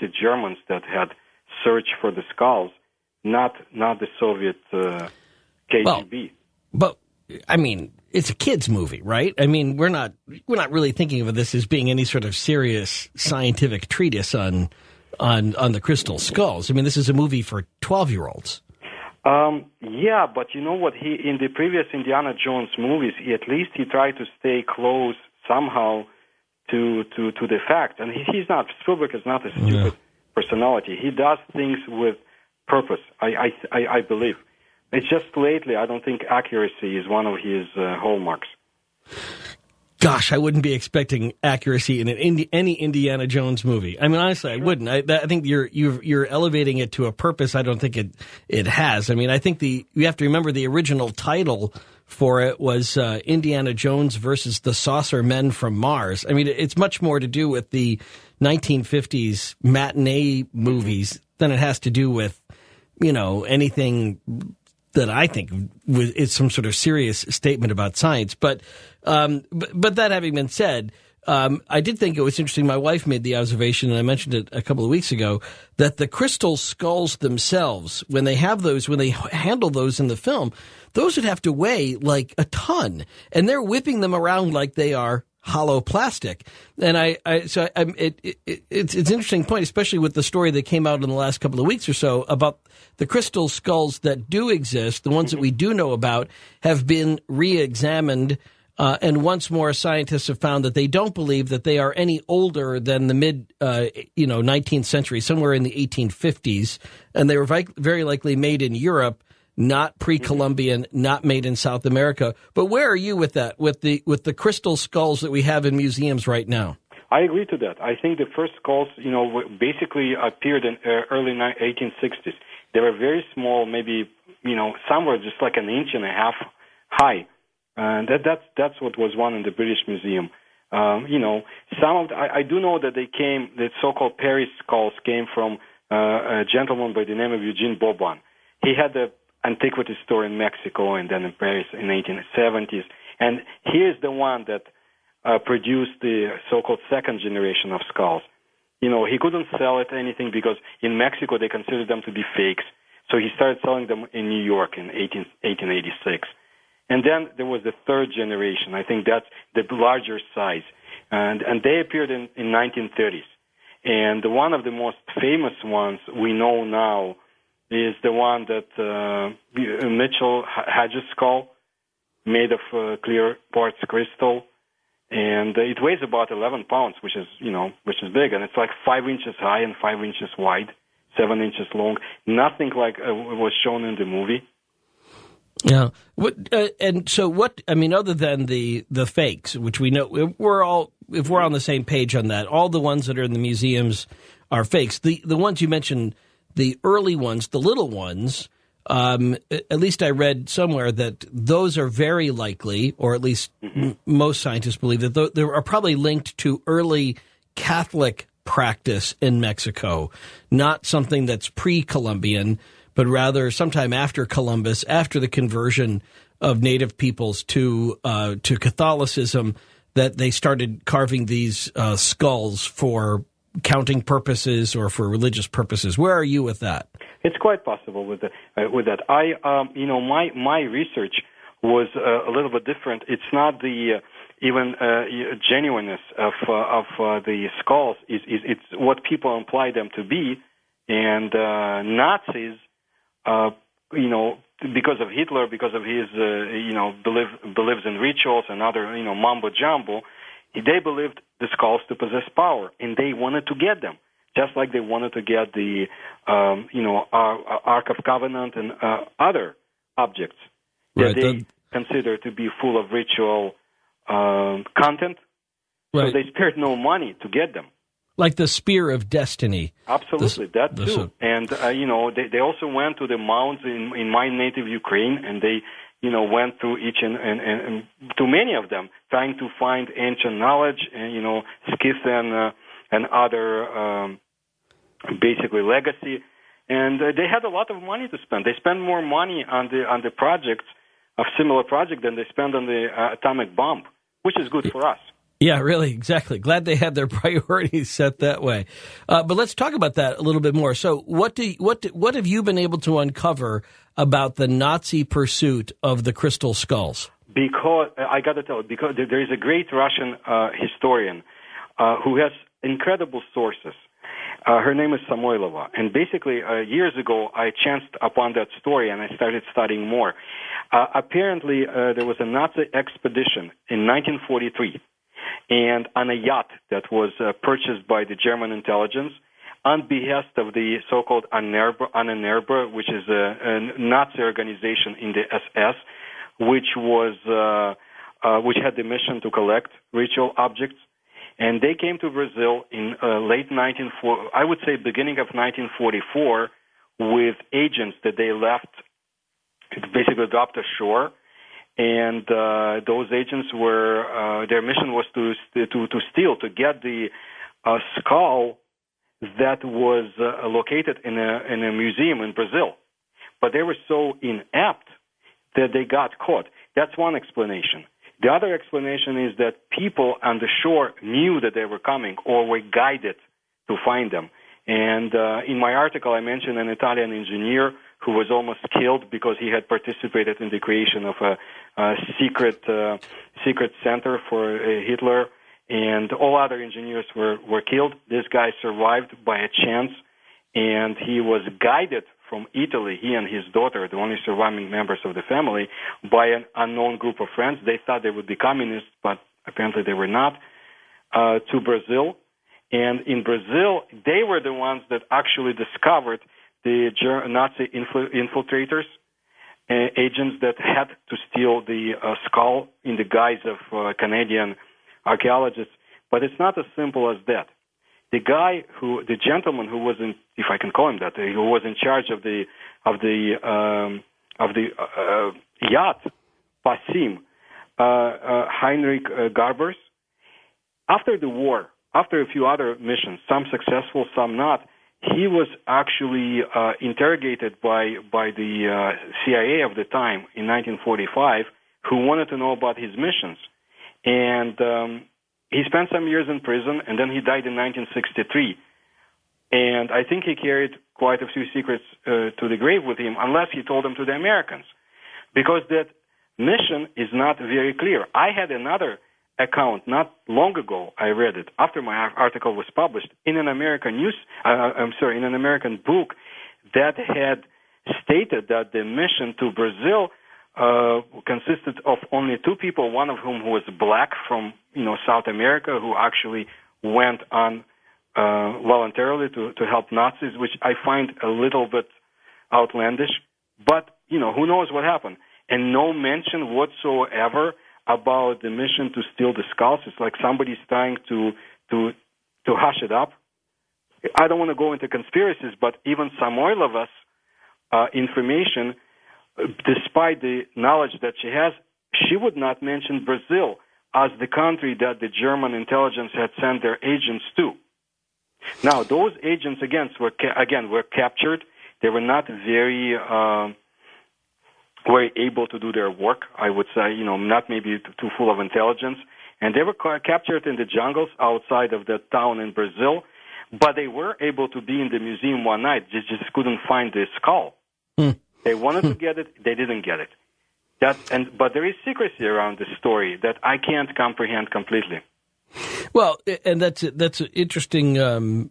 the Germans that had searched for the skulls, not not the Soviet uh, KGB. Well, but I mean, it's a kids movie, right? I mean, we're not we're not really thinking of this as being any sort of serious scientific treatise on on on the crystal skulls. I mean, this is a movie for twelve year olds. Um, yeah, but you know what? He in the previous Indiana Jones movies, he, at least he tried to stay close somehow to to to the fact. And he, he's not Spielberg is not a stupid Yeah. personality. He does things with purpose. I I I, I believe. It's just lately I don't think accuracy is one of his uh, hallmarks. Gosh, I wouldn't be expecting accuracy in an Indi- any Indiana Jones movie. I mean, honestly, I wouldn't. I, I think you're you're you're elevating it to a purpose. I don't think it it has. I mean, I think the you have to remember the original title for it was uh, Indiana Jones versus the Saucer Men from Mars. I mean, it's much more to do with the 1950s matinee movies than it has to do with you know anything that I think is some sort of serious statement about science. But, um, but, but that having been said, um, I did think it was interesting. My wife made the observation, and I mentioned it a couple of weeks ago, that the crystal skulls themselves, when they have those, when they handle those in the film, those would have to weigh like a ton, and they're whipping them around like they are hollow plastic. And I, I so I, it, it, it's it's an interesting point, especially with the story that came out in the last couple of weeks or so about the crystal skulls that do exist, the ones that we do know about, have been re-examined. Uh, and once more, scientists have found that they don't believe that they are any older than the mid, uh, you know, 19th century, somewhere in the 1850s, and they were vi- very likely made in Europe not pre-Columbian, not made in South America. But where are you with that? With the with the crystal skulls that we have in museums right now? I agree to that. I think the first skulls, you know, basically appeared in uh, early ni- 1860s. They were very small, maybe, you know, somewhere just like an inch and a half high. And that, that's that's what was one in the British Museum. Um, you know, some of the, I, I do know that they came, the so-called Paris skulls came from uh, a gentleman by the name of Eugene Boban. He had the antiquity store in Mexico and then in Paris in 1870s. And here's the one that uh, produced the so-called second generation of skulls. You know, he couldn't sell it anything because in Mexico they considered them to be fakes. So he started selling them in New York in 18, 1886. And then there was the third generation. I think that's the larger size. And, and they appeared in, in 1930s. And one of the most famous ones we know now is the one that uh, Mitchell Hedges skull, made of uh, clear quartz crystal, and it weighs about 11 pounds, which is you know which is big, and it's like five inches high and five inches wide, seven inches long. Nothing like uh, was shown in the movie. Yeah. What uh, and so what? I mean, other than the the fakes, which we know we're all if we're on the same page on that, all the ones that are in the museums are fakes. The the ones you mentioned, the early ones, the little ones. Um, at least I read somewhere that those are very likely, or at least m- most scientists believe that th- they are probably linked to early Catholic practice in Mexico, not something that's pre-Columbian, but rather sometime after Columbus, after the conversion of native peoples to uh, to Catholicism, that they started carving these uh, skulls for counting purposes or for religious purposes. Where are you with that? It's quite possible with the, uh, with that. I, um, you know, my my research was uh, a little bit different. It's not the uh, even uh, genuineness of uh, of uh, the skulls. Is, is it's what people imply them to be, and uh, Nazis, uh, you know, because of Hitler, because of his, uh, you know, belief, believes in rituals and other, you know, mumbo jumbo, they believed the skulls to possess power, and they wanted to get them just like they wanted to get the, um, you know, Ark of Covenant and uh, other objects Right, that they the- consider to be full of ritual um, content. Right. So they spared no money to get them. Like the spear of destiny. Absolutely, The- that the- too. so- and uh, you know, they, they also went to the mounds in, in my native Ukraine, and they, you know, went through each and, and, and, and to many of them, trying to find ancient knowledge, and you know, Scythian uh, and other um, basically legacy. And uh, they had a lot of money to spend. They spend more money on the on the projects of similar project than they spend on the uh, atomic bomb, which is good for us. Yeah, really, exactly. Glad they had their priorities set that way. Uh, but let's talk about that a little bit more. So, what do what do, what have you been able to uncover about the Nazi pursuit of the crystal skulls? Because I got to tell you, because there is a great Russian uh, historian uh, who has incredible sources. Uh, her name is Samoilova, and basically uh, years ago I chanced upon that story and I started studying more. Uh, apparently, there was a Nazi expedition in 1943 and on a yacht that was uh, purchased by the German intelligence on behest of the so-called Ahnenerbe, which is a, a, Nazi organization in the SS, which was uh, uh, which had the mission to collect ritual objects. And they came to Brazil in uh, late 1940, I would say beginning of 1944, with agents that they left, to basically dropped ashore and uh, those agents were uh, their mission was to to to steal to get the uh, skull that was uh, located in a in a museum in Brazil, but they were so inept that they got caught. That's one explanation. The other explanation is that people on the shore knew that they were coming or were guided to find them. And uh, in my article, I mentioned an Italian engineer who was almost killed because he had participated in the creation of a, a secret uh, secret center for uh, Hitler, and all other engineers were were killed. This guy survived by a chance, and he was guided from Italy. He and his daughter, the only surviving members of the family, by an unknown group of friends. They thought they would be communists, but apparently they were not. Uh, to Brazil, and in Brazil, they were the ones that actually discovered the Nazi infiltrators, uh, agents that had to steal the uh, skull in the guise of uh, Canadian archaeologists. But it's not as simple as that. The guy who, the gentleman who was in, if I can call him that, who was in charge of the of the um, of the uh, yacht, Passim, uh, uh, Heinrich Garbers. After the war, after a few other missions, some successful, some not, he was actually uh, interrogated by by the uh, CIA of the time in 1945, who wanted to know about his missions, and um, he spent some years in prison, and then he died in 1963. And I think he carried quite a few secrets uh, to the grave with him, unless he told them to the Americans, because that mission is not very clear. I had another account not long ago. I read it after my article was published in an American news. Uh, uh, I'm sorry, in an American book that had stated that the mission to Brazil uh, consisted of only two people, one of whom was black from you know South America, who actually went on uh, voluntarily to, to help Nazis, which I find a little bit outlandish. But you know who knows what happened, and no mention whatsoever about the mission to steal the skulls. It's like somebody's trying to to to hush it up. I don't want to go into conspiracies, but even Samoilova's uh, information, despite the knowledge that she has, she would not mention Brazil as the country that the German intelligence had sent their agents to. Now, those agents again were ca- again were captured. They were not very uh, were able to do their work. I would say, you know, not maybe too full of intelligence. And they were captured in the jungles outside of the town in Brazil, but they were able to be in the museum one night. They just couldn't find the skull. Hmm. They wanted to get it, they didn't get it. That and but there is secrecy around this story that I can't comprehend completely. Well, and that's that's an interesting um,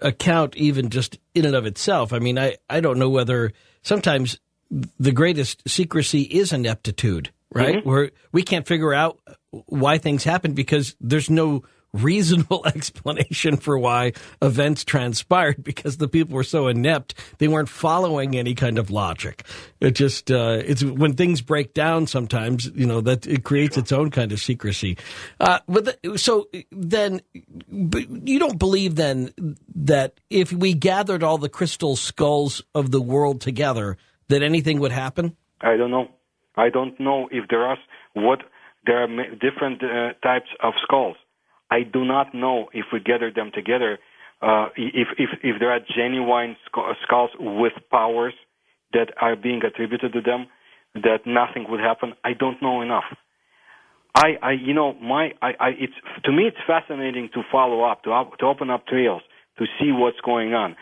account, even just in and of itself. I mean, I I don't know whether sometimes the greatest secrecy is ineptitude, right? Mm-hmm. Where we can't figure out why things happen because there's no reasonable explanation for why events transpired because the people were so inept they weren't following any kind of logic it just uh, it's when things break down sometimes you know that it creates its own kind of secrecy uh, but the, so then you don't believe then that if we gathered all the crystal skulls of the world together that anything would happen? I don't know. I don't know if there are what there are different uh, types of skulls. I do not know if we gather them together uh, if if if there are genuine skulls with powers that are being attributed to them that nothing would happen. I don't know enough. I, I, you know, my, I, I, it's to me, it's fascinating to follow up, to to open up trails, to see what's going on.